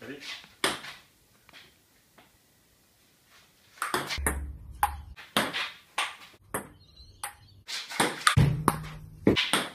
Ready? you